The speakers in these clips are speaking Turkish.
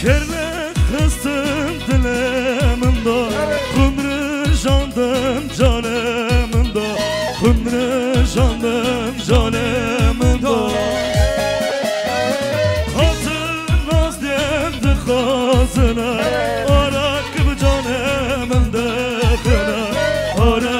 Kirli kıstım dilimimde Kumru jandım canımda Kumru jandım canımda Hatır naz demdi kazına. Arak bu canımın dıkına Arak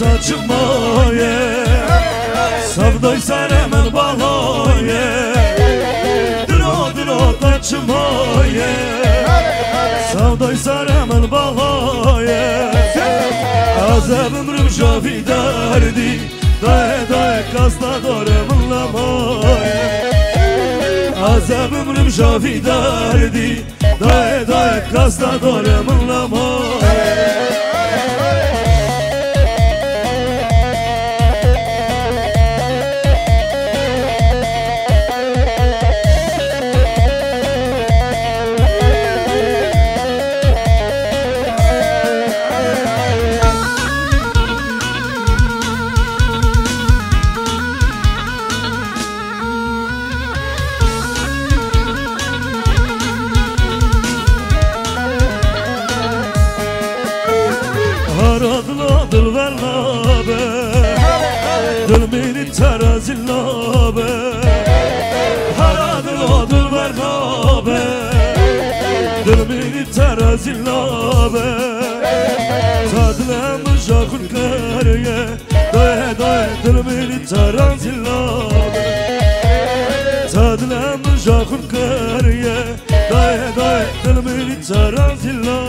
ta çıkmaya Savdaysa hemen balaya Dino dino ta çıkmaya Savdaysa hemen balaya Azab ömrüm şafi derdi. Daye daye kasla doremın lamaya Azab ömrüm şafi derdi. Daye daye kasla doremın lamaya ترازی لابه هر دل دلبر لابه دل منی ترازی لابه تدلم جاکن کریه دای دای دل منی ترازی لابه تدلم جاکن کریه دای دای دل منی ترازی لابه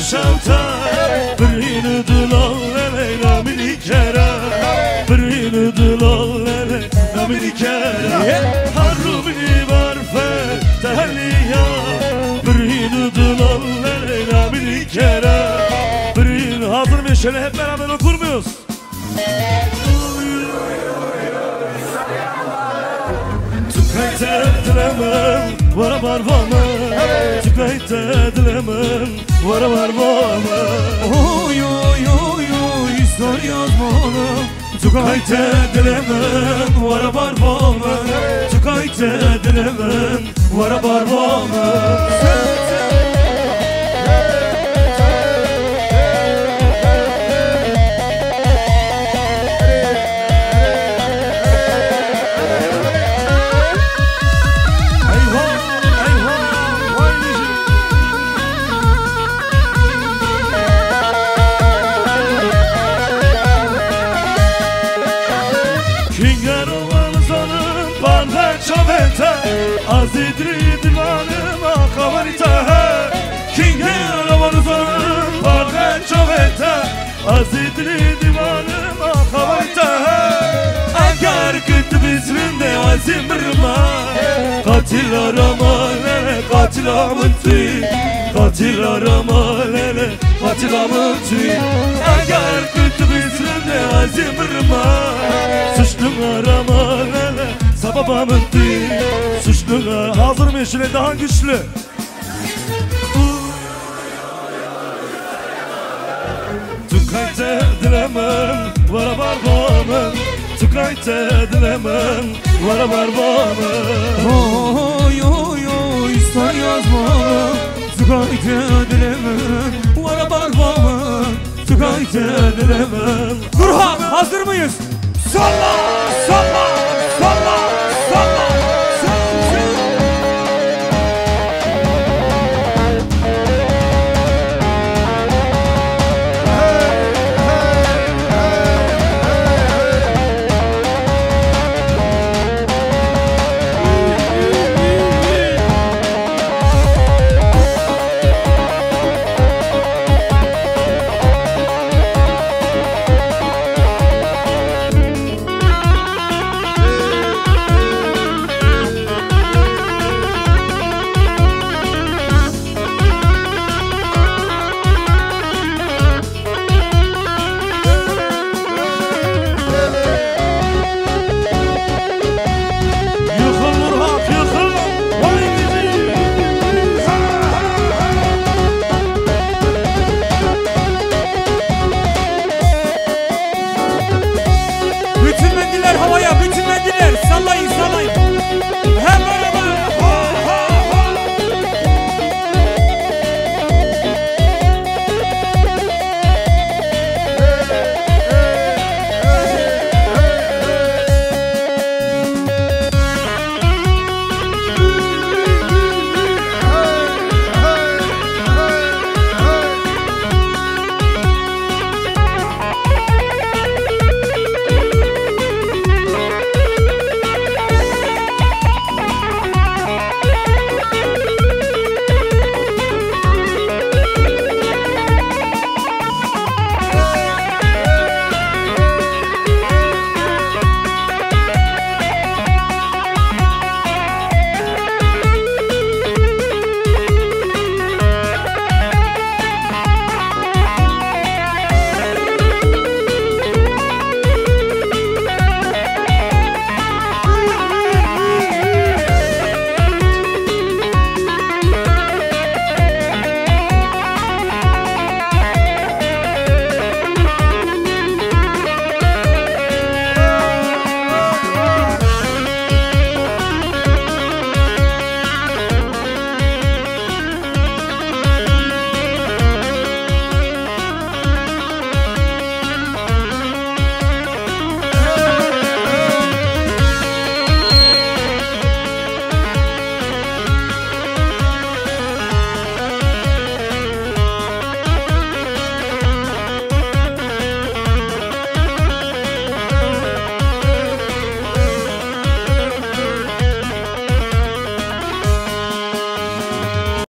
şanta Birini dılal lele Namini kere Birini dılal lele Namini kere Harubini var fe Tehliya Birini dılal lele Namini kere hazır mı? Şöyle hep beraber okur muyuz? Tükayte dilemem Vara var vama Tükayte dilemem Vara var vama Oy oy oy oy sor yazmalı. Tükayte dilemem Vara var vama Tükayte dilemem Vara var vama Eyvah bana çaventa Azidri divanım akavarita Kingar olanız onun bana çaventa Azidri divanım akavarita Agar kıt bizminde azim rıma Katil arama lele katil amın tüy. Katil arama lele katil amın tüy. Agar kıt bizminde azim rıma Suçlu arama lele sababamın tüy Suçlu hazır mı işine daha güçlü? Tukayte dilemem vara barbamın Tukayte dilemem vara barbamın Oy oy oy sor yazmalı Tugayte dilemem Vara barbamı Tukayte dilemem. Burhan hazır mıyız? Salla salla